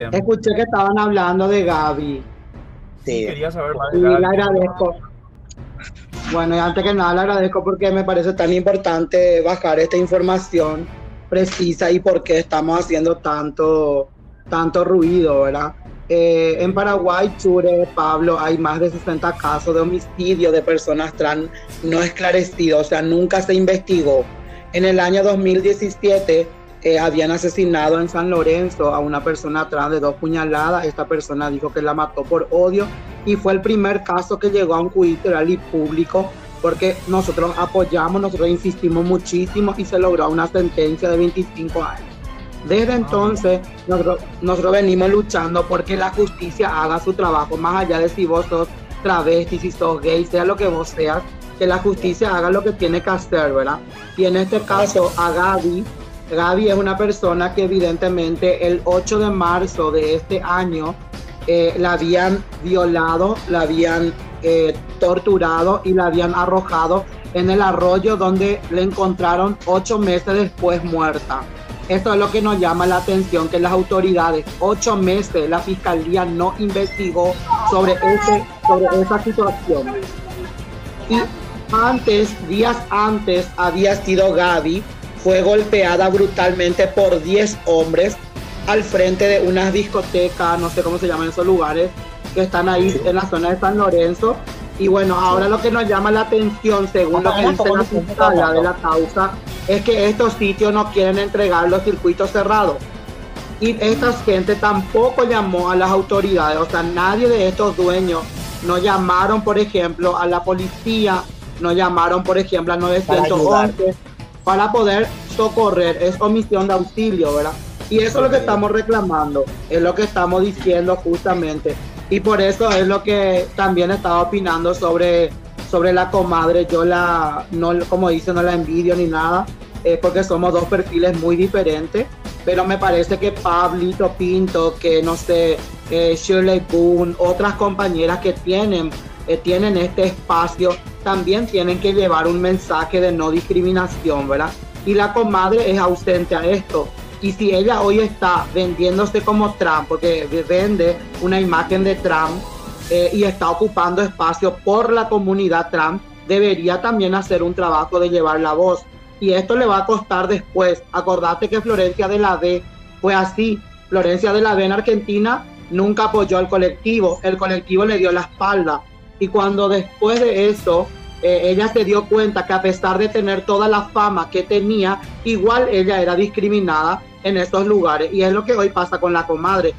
Escuché que estaban hablando de Gaby. Sí. Quería saber más Y de le Gaby. agradezco. Bueno, y antes que nada le agradezco porque me parece tan importante bajar esta información precisa y por qué estamos haciendo tanto, tanto ruido, ¿verdad? Eh, en Paraguay, Chure, Pablo, hay más de 60 casos de homicidio de personas trans no esclarecidos, o sea, nunca se investigó. En el año 2017 eh, habían asesinado en San Lorenzo a una persona trans de dos puñaladas. Esta persona dijo que la mató por odio y fue el primer caso que llegó a un juicio oral y público porque nosotros apoyamos, nosotros insistimos muchísimo y se logró una sentencia de 25 años. Desde entonces, nosotros, nosotros venimos luchando porque la justicia haga su trabajo, más allá de si vos sos travesti, si sos gay, sea lo que vos seas, que la justicia haga lo que tiene que hacer, ¿verdad? Y en este caso, a Gaby, Gaby es una persona que evidentemente el 8 de marzo de este año eh, la habían violado, la habían eh, torturado y la habían arrojado en el arroyo donde le encontraron ocho meses después muerta. Esto es lo que nos llama la atención, que las autoridades, ocho meses, la fiscalía no investigó sobre, sobre esa situación. Y antes, días antes, había sido Gaby, fue golpeada brutalmente por 10 hombres al frente de unas discotecas, no sé cómo se llaman esos lugares, que están ahí en la zona de San Lorenzo. Y bueno, ahora lo que nos llama la atención, según lo que dice la fiscalía de la causa, es que estos sitios no quieren entregar los circuitos cerrados. Y esta gente tampoco llamó a las autoridades, o sea, nadie de estos dueños no llamaron, por ejemplo, a la policía, no llamaron, por ejemplo, al 911 para poder socorrer, es omisión de auxilio, ¿verdad? Y eso es lo que estamos reclamando, es lo que estamos diciendo justamente. Y por eso es lo que también estaba opinando sobre, sobre la comadre. Yo la, no, como dice, no la envidio ni nada, eh, porque somos dos perfiles muy diferentes. Pero me parece que Pablito Pinto, que no sé, eh, Shirley Boone, otras compañeras que tienen, eh, tienen este espacio, también tienen que llevar un mensaje de no discriminación, ¿verdad? Y la comadre es ausente a esto. Y si ella hoy está vendiéndose como Trump, porque vende una imagen de Trump eh, y está ocupando espacio por la comunidad Trump, debería también hacer un trabajo de llevar la voz. Y esto le va a costar después. Acordate que Florencia de la B fue así. Florencia de la B en Argentina nunca apoyó al colectivo. El colectivo le dio la espalda. Y cuando después de eso eh, ella se dio cuenta que a pesar de tener toda la fama que tenía, igual ella era discriminada en esos lugares. Y es lo que hoy pasa con la comadre.